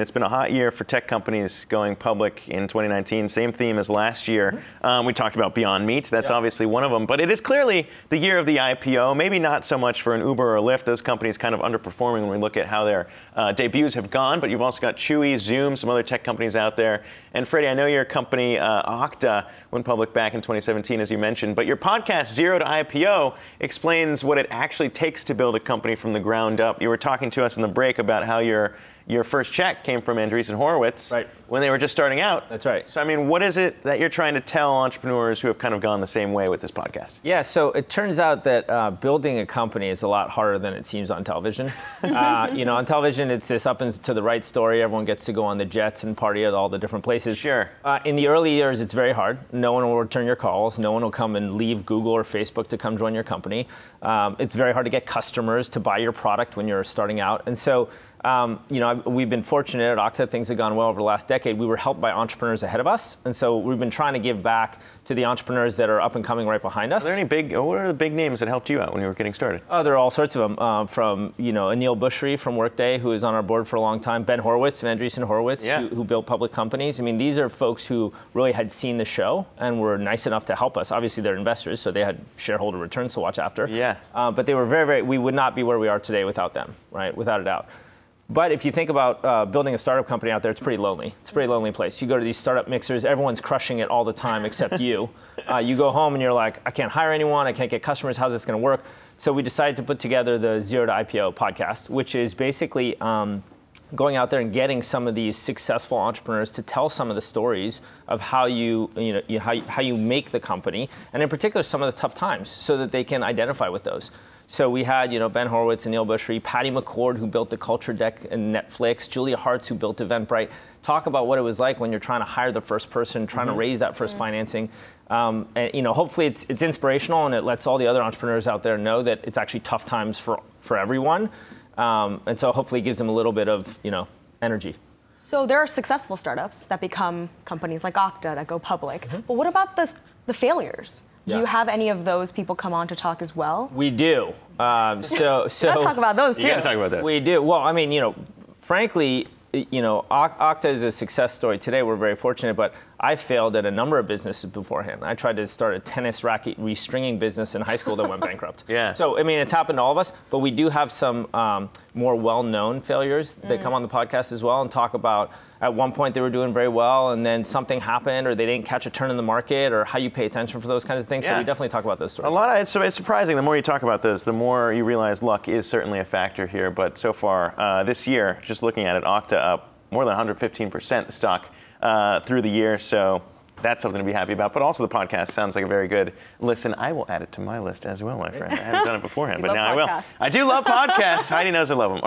It's been a hot year for tech companies going public in 2019. Same theme as last year. Um, we talked about Beyond Meat. That's Yeah. obviously one of them. But it is clearly the year of the IPO. Maybe not so much for an Uber or Lyft. Those companies kind of underperforming when we look at how their uh, debuts have gone. But you've also got Chewy, Zoom, some other tech companies out there. And Freddie, I know your company uh, Okta went public back in 2017, as you mentioned. But your podcast Zero to IPO explains what it actually takes to build a company from the ground up. You were talking to us in the break about how your your first check came from Andreessen Horowitz Right. When they were just starting out. That's right. So I mean, what is it that you're trying to tell entrepreneurs who have kind of gone the same way with this podcast? Yeah, so it turns out that uh, building a company is a lot harder than it seems on television. uh, you know, on television, it's this up and to the right story. Everyone gets to go on the jets and party at all the different places. Sure. Uh, in the early years, it's very hard. No one will return your calls. No one will come and leave Google or Facebook to come join your company. Um, it's very hard to get customers to buy your product when you're starting out. And so, um, you know, we've been fortunate at Okta. Things have gone well over the last decade. We were helped by entrepreneurs ahead of us, and so we've been trying to give back to the entrepreneurs that are up and coming right behind us. Are there any big? What are the big names that helped you out when you were getting started? Oh, there are all sorts of them. Uh, from you know Aneel Bhusri from Workday, who is on our board for a long time. Ben Horowitz, Van Andreessen Horowitz, Yeah. who, who built public companies. I mean, these are folks who really had seen the show and were nice enough to help us. Obviously, they're investors, so they had shareholder returns to watch after. Yeah. Uh, but they were very, very. We would not be where we are today without them, right? Without a doubt. But if you think about uh, building a startup company out there, it's pretty lonely. It's a pretty lonely place. You go to these startup mixers, everyone's crushing it all the time except you. Uh, you go home and you're like, I can't hire anyone, I can't get customers, how's this going to work? So we decided to put together the Zero to IPO podcast, which is basically um, going out there and getting some of these successful entrepreneurs to tell some of the stories of how you, you know, you, how, you, how you make the company, and in particular some of the tough times, so that they can identify with those. So we had, you know, Ben Horowitz and Neil Bhusri, Patty McCord, who built the Culture Deck and Netflix, Julia Hartz, who built Eventbrite. Talk about what it was like when you're trying to hire the first person, trying to raise that 1st financing. Um, and you know, hopefully it's, it's inspirational and it lets all the other entrepreneurs out there know that it's actually tough times for for everyone. Um, and so hopefully it gives them a little bit of, you know, energy. So there are successful startups that become companies like Okta that go public. But what about the, the failures? Do Yeah. you have any of those people come on to talk as well? We do. Um, so so Let's talk about those too. You got to talk about this. We do. Well, I mean, you know, frankly, you know, Ok- Okta is a success story today. We're very fortunate, but I failed at a number of businesses beforehand. I tried to start a tennis racket restringing business in high school that went bankrupt. Yeah. So, I mean, it's happened to all of us, but we do have some um, more well known failures that come on the podcast as well and talk about at one point they were doing very well and then something happened or they didn't catch a turn in the market or how you pay attention for those kinds of things. So, we definitely talk about those stories. A lot of it's, it's surprising. The more you talk about this, the more you realize luck is certainly a factor here. But so far uh, this year, just looking at it, Okta up more than 115% the stock uh, through the year. So that's something to be happy about. But also the podcast sounds like a very good listen. I will add it to my list as well, my friend. I haven't done it beforehand, but love now I will. I do love podcasts. Heidi knows I love them.